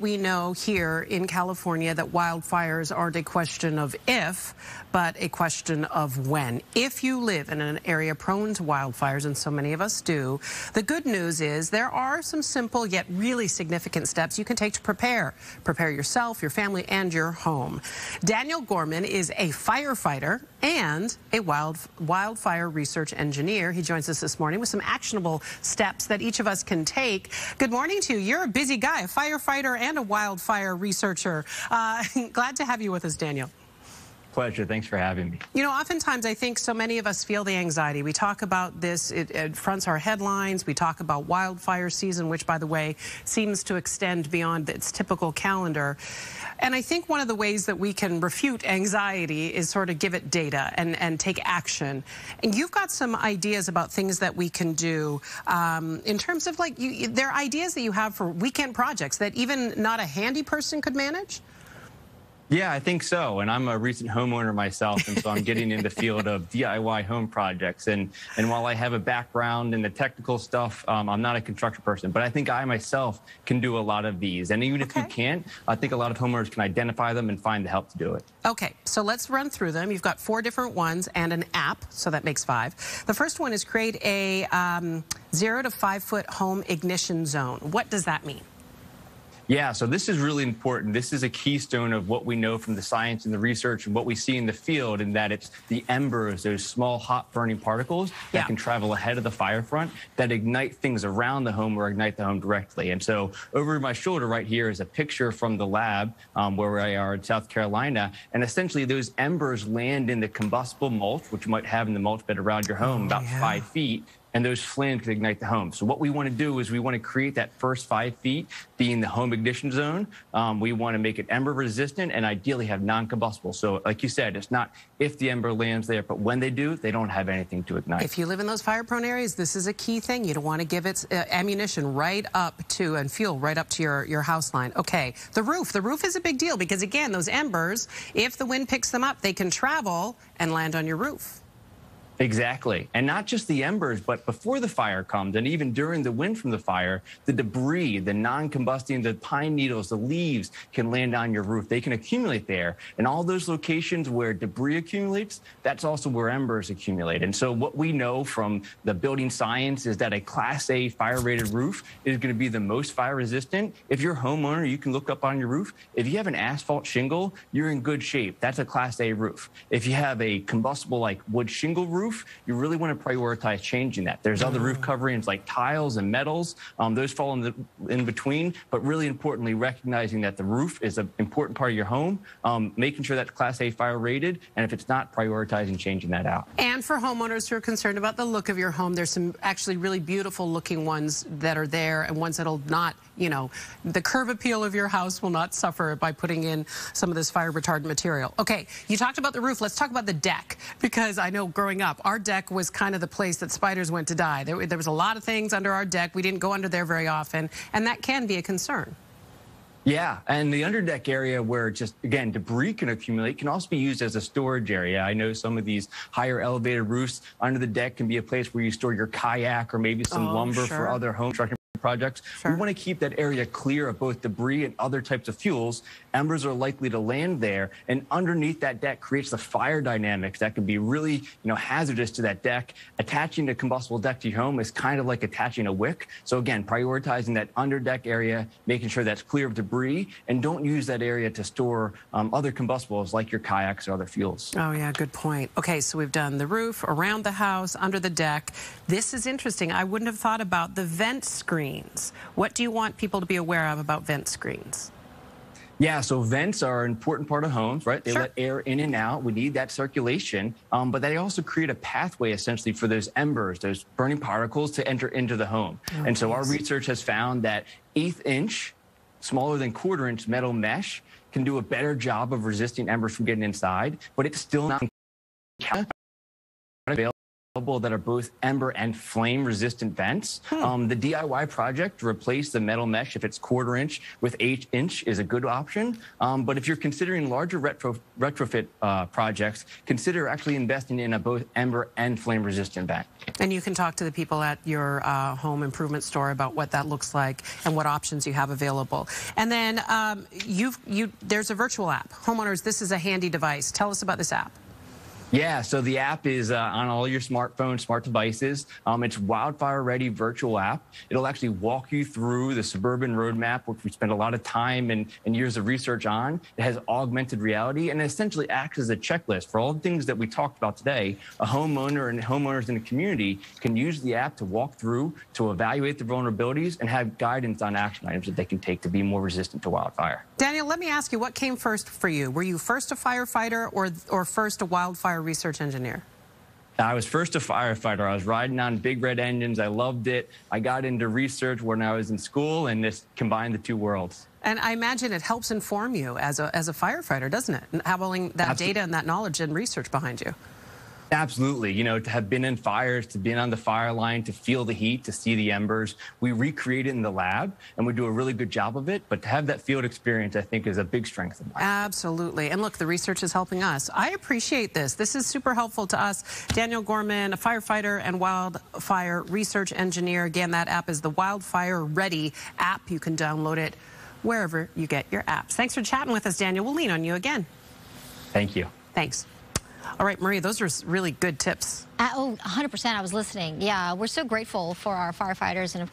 We know here in California that wildfires aren't a question of if, but a question of when. If you live in an area prone to wildfires, and so many of us do, the good news is there are some simple yet really significant steps you can take to prepare. Prepare yourself, your family, and your home. Daniel Gorham is a firefighter and a wild, wildfire research engineer. He joins us this morning with some actionable steps that each of us can take. Good morning to you. You're a busy guy, a firefighter and a wildfire researcher. Uh, glad to have you with us, Daniel. Pleasure. Thanks for having me. You know, oftentimes I think so many of us feel the anxiety. We talk about this, it, it, fronts our headlines. We talk about wildfire season, which, by the way, seems to extend beyond its typical calendar. And I think one of the ways that we can refute anxiety is sort of give it data and, and take action. And you've got some ideas about things that we can do um, in terms of like, you, there are ideas that you have for weekend projects that even not a handy person could manage? Yeah, I think so. And I'm a recent homeowner myself, and so I'm getting in the field of DIY home projects. And and while I have a background in the technical stuff, um, I'm not a construction person. But I think I myself can do a lot of these. And even if you can't, I think a lot of homeowners can identify them and find the help to do it. Okay, so let's run through them. You've got four different ones and an app, so that makes five. The first one is create a um, zero to five foot home ignition zone. What does that mean? Yeah, so this is really important. This is a keystone of what we know from the science and the research and what we see in the field, in that it's the embers, those small hot burning particles that yeah. can travel ahead of the fire front that ignite things around the home or ignite the home directly. And so over my shoulder right here is a picture from the lab um, where we are in South Carolina. And essentially those embers land in the combustible mulch, which you might have in the mulch bed around your home, oh, about yeah. five feet and those flames can ignite the home. So what we want to do is we want to create that first five feet being the home ignition zone. Um, we want to make it ember resistant and ideally have non-combustible. So like you said, it's not if the ember lands there, but when they do, they don't have anything to ignite. If you live in those fire-prone areas, this is a key thing. You don't want to give it uh, ammunition right up to and fuel right up to your, your house line. Okay, the roof. The roof is a big deal because, again, those embers, if the wind picks them up, they can travel and land on your roof. Exactly. And not just the embers, but before the fire comes and even during the wind from the fire, the debris, the non-combusting, the pine needles, the leaves can land on your roof. They can accumulate there. And all those locations where debris accumulates, that's also where embers accumulate. And so what we know from the building science is that a class A fire rated roof is going to be the most fire resistant. If you're a homeowner, you can look up on your roof. If you have an asphalt shingle, you're in good shape. That's a class A roof. If you have a combustible like wood shingle roof, roof, you really want to prioritize changing that. There's other roof coverings like tiles and metals. Um, those fall in, the, in between, but really importantly, recognizing that the roof is an important part of your home, um, making sure that's Class A fire rated, and if it's not, prioritizing changing that out. And for homeowners who are concerned about the look of your home, there's some actually really beautiful looking ones that are there and ones that'll not, you know, the curb appeal of your house will not suffer by putting in some of this fire retardant material. Okay, you talked about the roof. Let's talk about the deck because I know growing up, our deck was kind of the place that spiders went to die. There, there was a lot of things under our deck. We didn't go under there very often, and that can be a concern. Yeah, and the underdeck area where just, again, debris can accumulate can also be used as a storage area. I know some of these higher elevated roofs under the deck can be a place where you store your kayak or maybe some oh, lumber sure. for other home construction projects. Sure. We want to keep that area clear of both debris and other types of fuels. Embers are likely to land there, and underneath that deck creates the fire dynamics that can be really, you know, hazardous to that deck. Attaching a combustible deck to your home is kind of like attaching a wick. So again, prioritizing that under deck area, making sure that's clear of debris, and don't use that area to store um, other combustibles like your kayaks or other fuels. Oh yeah, good point. Okay, so we've done the roof, around the house, under the deck. This is interesting. I wouldn't have thought about the vent screen screens. What do you want people to be aware of about vent screens? Yeah, so vents are an important part of homes, right? They sure. let air in and out. We need that circulation, um, but they also create a pathway essentially for those embers, those burning particles to enter into the home. Oh, and so our research has found that eighth inch, smaller than quarter inch metal mesh can do a better job of resisting embers from getting inside, but it's still not available that are both ember and flame resistant vents. Hmm. Um, the DIY project to replace the metal mesh if it's quarter inch with eight inch is a good option. Um, but if you're considering larger retro, retrofit uh, projects, consider actually investing in a both ember and flame resistant vent. And you can talk to the people at your uh, home improvement store about what that looks like and what options you have available. And then um, you've, you, there's a virtual app. Homeowners, this is a handy device. Tell us about this app. Yeah, so the app is uh, on all your smartphones, smart devices. Um, it's wildfire ready virtual app. It'll actually walk you through the suburban roadmap, which we spent a lot of time and, and years of research on. It has augmented reality and essentially acts as a checklist for all the things that we talked about today. A homeowner and homeowners in the community can use the app to walk through, to evaluate the vulnerabilities, and have guidance on action items that they can take to be more resistant to wildfire. Daniel, let me ask you, what came first for you? Were you first a firefighter or, or first a wildfire research engineer? I was first a firefighter. I was riding on big red engines. I loved it. I got into research when I was in school and just combined the two worlds. And I imagine it helps inform you as a, as a firefighter, doesn't it? Having that Absolutely. data and that knowledge and research behind you. Absolutely. You know, to have been in fires, to be on the fire line, to feel the heat, to see the embers. We recreate it in the lab and we do a really good job of it. But to have that field experience, I think, is a big strength of mine. Absolutely. And look, the research is helping us. I appreciate this. This is super helpful to us. Daniel Gorham, a firefighter and wildfire research engineer. Again, that app is the Wildfire Ready app. You can download it wherever you get your apps. Thanks for chatting with us, Daniel. We'll lean on you again. Thank you. Thanks. All right, Maria, those are really good tips. Uh, oh, 100%. I was listening. Yeah, we're so grateful for our firefighters and, of